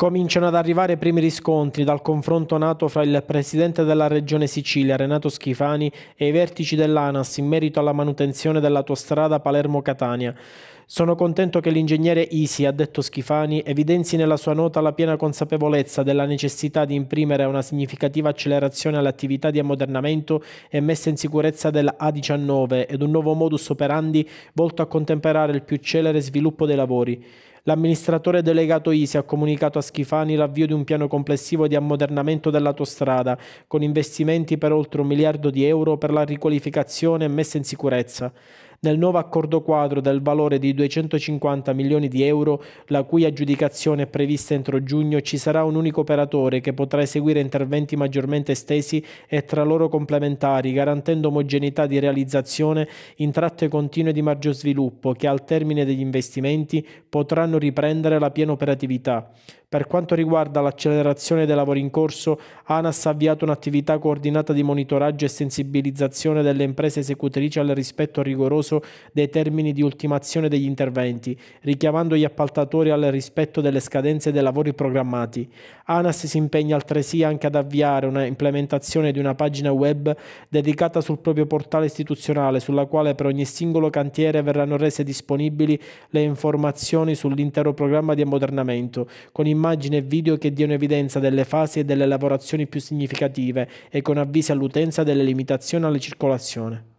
Cominciano ad arrivare i primi riscontri dal confronto nato fra il presidente della regione Sicilia, Renato Schifani, e i vertici dell'ANAS in merito alla manutenzione dell'autostrada Palermo-Catania. Sono contento che l'ingegnere Isi, ha detto Schifani, evidenzi nella sua nota la piena consapevolezza della necessità di imprimere una significativa accelerazione alle attività di ammodernamento e messa in sicurezza dell'A19 ed un nuovo modus operandi volto a contemperare il più celere sviluppo dei lavori. L'amministratore delegato ISI ha comunicato a Schifani l'avvio di un piano complessivo di ammodernamento dell'autostrada, con investimenti per oltre un miliardo di euro per la riqualificazione e messa in sicurezza. Nel nuovo accordo quadro del valore di 250 milioni di euro, la cui aggiudicazione è prevista entro giugno, ci sarà un unico operatore che potrà eseguire interventi maggiormente estesi e tra loro complementari, garantendo omogeneità di realizzazione in tratte continue di maggior sviluppo che al termine degli investimenti potranno riprendere la piena operatività. Per quanto riguarda l'accelerazione dei lavori in corso, ANAS ha avviato un'attività coordinata di monitoraggio e sensibilizzazione delle imprese esecutrici al rispetto rigoroso dei termini di ultimazione degli interventi, richiamando gli appaltatori al rispetto delle scadenze dei lavori programmati. ANAS si impegna altresì anche ad avviare una implementazione di una pagina web dedicata sul proprio portale istituzionale, sulla quale per ogni singolo cantiere verranno rese disponibili le informazioni sull'intero programma di ammodernamento, con immagini e video che diano evidenza delle fasi e delle lavorazioni più significative e con avvisi all'utenza delle limitazioni alla circolazione.